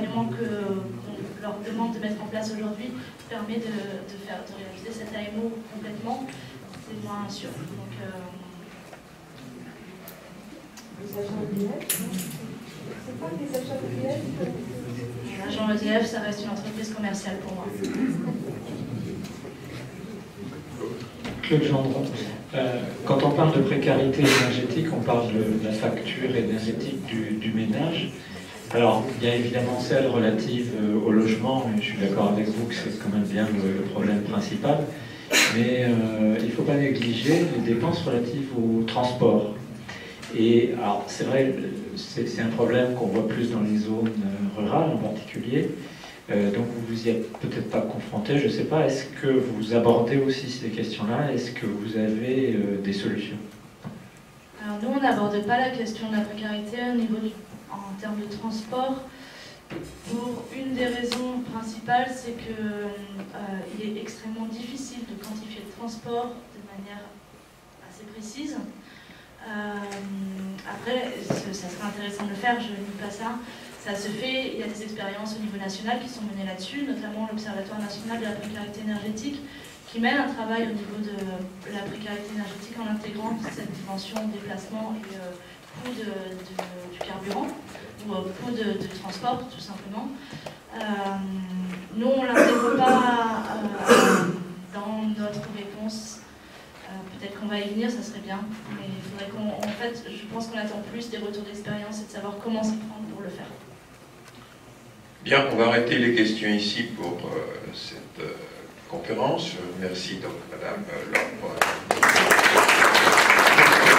l'accompagnement qu'on leur demande de mettre en place aujourd'hui permet de, faire, de réaliser cette AMO complètement, c'est moins sûr. Donc, euh, les agents EDF C'est pas les agents EDF L'agent EDF, ça reste une entreprise commerciale pour moi. Claude Gendron. Euh, quand on parle de précarité énergétique, on parle de, la facture énergétique du, ménage. Alors, il y a évidemment celle relative euh, au logement, je suis d'accord avec vous que c'est quand même bien le, problème principal, mais euh, il ne faut pas négliger les dépenses relatives au transport. Et alors, c'est vrai, c'est un problème qu'on voit plus dans les zones rurales en particulier, euh, donc vous vous y êtes peut-être pas confronté, je ne sais pas. Est-ce que vous abordez aussi ces questions-là? Est-ce que vous avez euh, des solutions n'aborde pas la question de la précarité au niveau en termes de transport. Pour une des raisons principales, c'est qu'il euh, est extrêmement difficile de quantifier le transport de manière assez précise. après, ça serait intéressant de le faire, je ne dis pas ça. Ça se fait, il y a des expériences au niveau national qui sont menées là-dessus, notamment l'Observatoire national de la précarité énergétique, qui mène un travail au niveau de la précarité énergétique en intégrant cette dimension déplacement et euh, coût de, du carburant, ou euh, coût de, transport, tout simplement. Euh, nous, on ne l'intègre pas dans notre réponse. Peut-être qu'on va y venir, ça serait bien, mais il faudrait qu'on. En fait, je pense qu'on attend plus des retours d'expérience et de savoir comment s'y prendre pour le faire. Bien, on va arrêter les questions ici pour euh, cette conférence. Merci donc Madame Laure